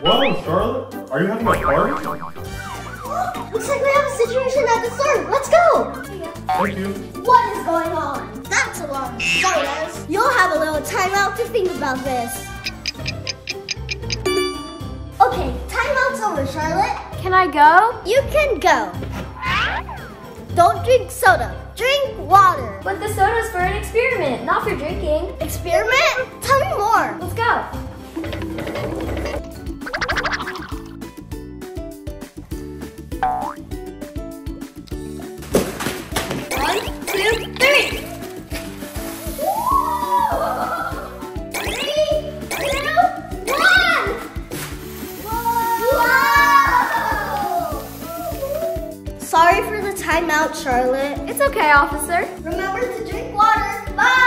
Whoa, Charlotte, are you having a party? Looks like we have a situation at the store. Let's go. Thank you. What is going on? That's a lot of sodas. You'll have a little timeout to think about this. Okay, timeout's over, Charlotte. Can I go? You can go. Don't drink soda. Drink water. But the soda's for an experiment, not for drinking. Experiment? Two, three. Three, two, one. Whoa! Sorry for the timeout, Charlotte. It's okay, officer. Remember to drink water. Bye.